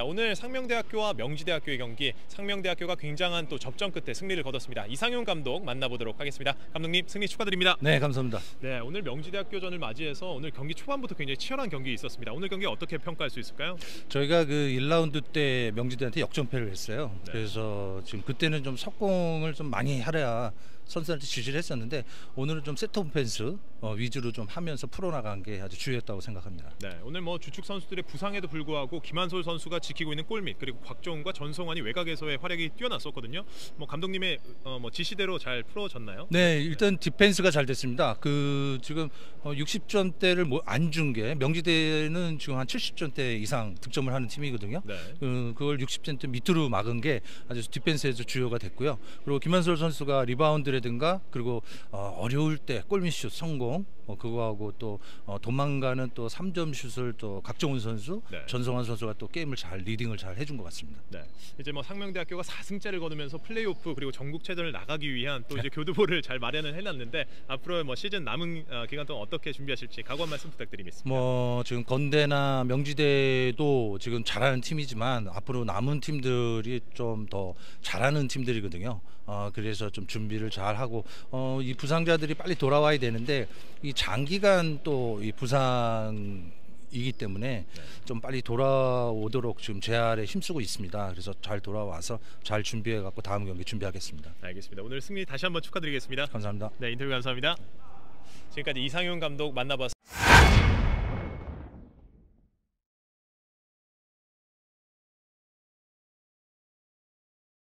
오늘 상명대학교와 명지대학교의 경기 상명대학교가 굉장한 또 접전 끝에 승리를 거뒀습니다. 이상윤 감독 만나보도록 하겠습니다. 감독님 승리 축하드립니다. 네, 감사합니다. 네, 오늘 명지대학교전을 맞이해서 오늘 경기 초반부터 굉장히 치열한 경기 있었습니다. 오늘 경기 어떻게 평가할 수 있을까요? 저희가 그 1라운드 때 명지대한테 역전패를 했어요. 네. 그래서 지금 그때는 좀 석공을 좀 많이 하려야 선수한테 지시를 했었는데 오늘은 좀 세트 오펜스 어, 위주로 좀 하면서 풀어나간 게 아주 주요했다고 생각합니다. 네, 오늘 뭐 주축 선수들의 부상에도 불구하고 김한솔 선수가 지키고 있는 골밑 그리고 곽종훈과 전성환이 외곽에서의 활약이 뛰어났었거든요. 뭐 감독님의 어, 뭐 지시대로 잘 풀어졌나요? 네, 일단 디펜스가 잘 됐습니다. 그 지금 60점대를 뭐 안 준 게 명지대는 지금 한 70점대 이상 득점을 하는 팀이거든요. 네. 그, 그걸 60점 밑으로 막은 게 아주 디펜스에서 주효가 됐고요. 그리고 김한솔 선수가 리바운드라든가 그리고 어, 어려울 때 골밑슛 성공 어, 그거하고 또 어, 도망가는 또 3점 슛을 또 각정훈 선수, 네. 전성환 선수가 또 게임을 잘 리딩을 잘 해준 것 같습니다. 네. 이제 뭐 상명대학교가 4승째를 거두면서 플레이오프 그리고 전국체전을 나가기 위한 또 이제 교두보를 잘 마련을 해놨는데 앞으로 뭐 시즌 남은 어, 기간 동안 어떻게 준비하실지 각오 한 말씀 부탁드리겠습니다. 뭐 지금 건대나 명지대도 지금 잘하는 팀이지만 앞으로 남은 팀들이 좀 더 잘하는 팀들이거든요. 어, 그래서 좀 준비를 잘 하고 어, 이 부상자들이 빨리 돌아와야 되는데 이 장기간 또 이 부상 이기 때문에 좀 빨리 돌아오도록 지금 재활에 힘쓰고 있습니다. 그래서 잘 돌아와서 잘 준비해 갖고 다음 경기 준비하겠습니다. 알겠습니다. 오늘 승리 다시 한번 축하드리겠습니다. 감사합니다. 네, 인터뷰 감사합니다. 지금까지 이상윤 감독 만나봤습니다.